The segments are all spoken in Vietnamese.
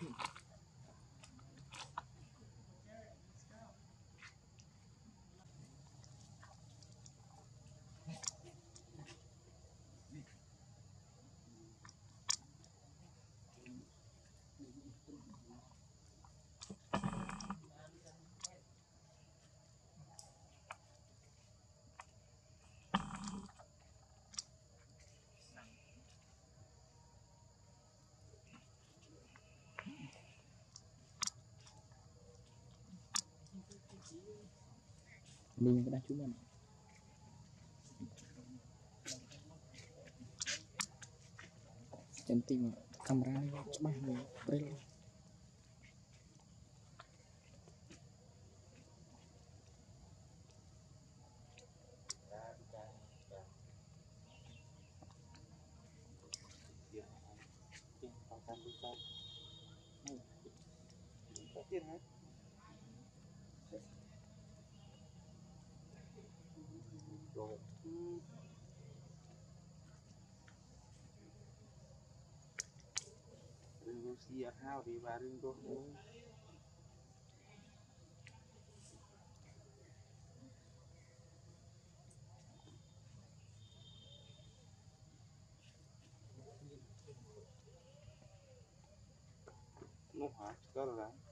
うん belum pernah cuman cantik kameranya cuma bril Yeah. Đồ rừng xì hao thì bà rừng đồ nó hả có rồi đấy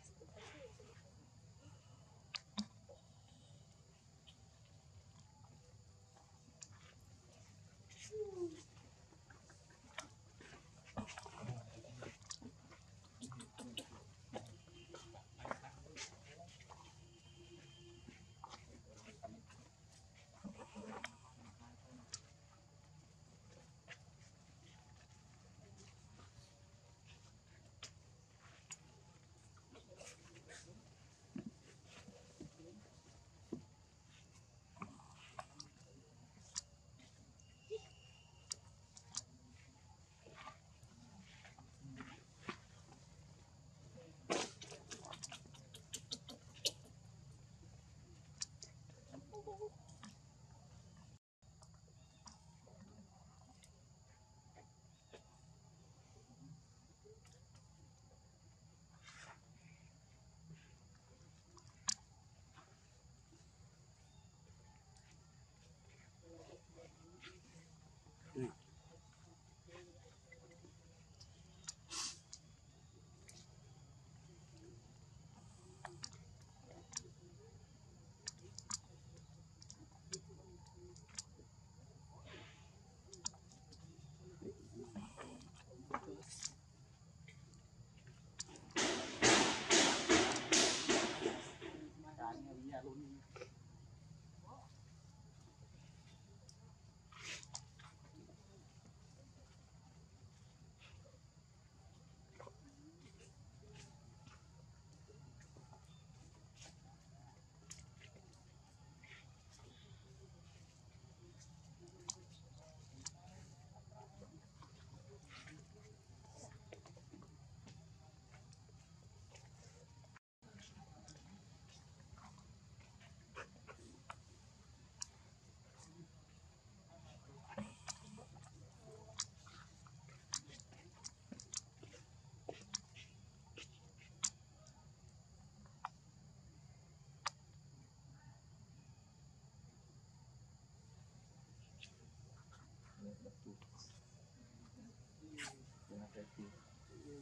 jadi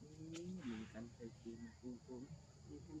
ini kan jadi hukum hukum.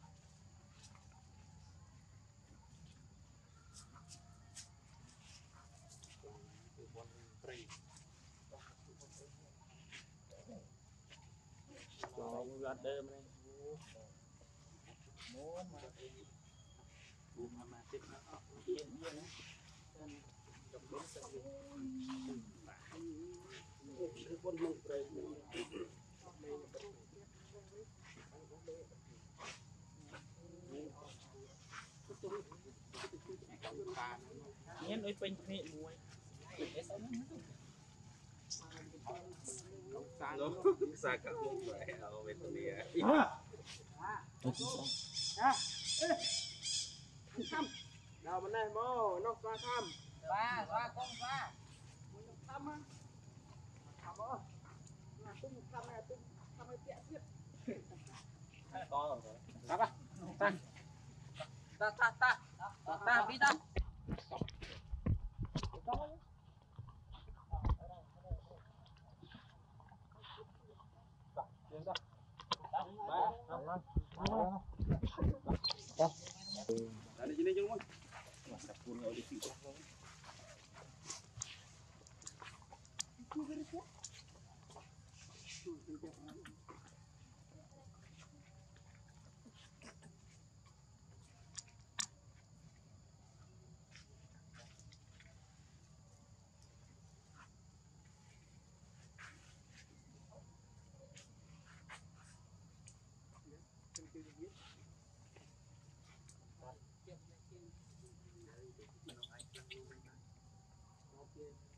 ត់ដើមនេះអូមកបូមមកទៀតមកអត់ទៀតទៀតណាចំបងសិនបាទគឺបុនមកប្រៃមានអុយពេញភ្នែកមួយអេសអឹមហ្នឹង Đào bên này mô, nó xoa thăm Xoa, xoa, con xoa Mình được thăm á Thăm á Mà tung thăm này, tung thăm này kẹo tiếp To rồi Ta ba, ta Ta, ta, ta Ta, đi ta más. Thank you.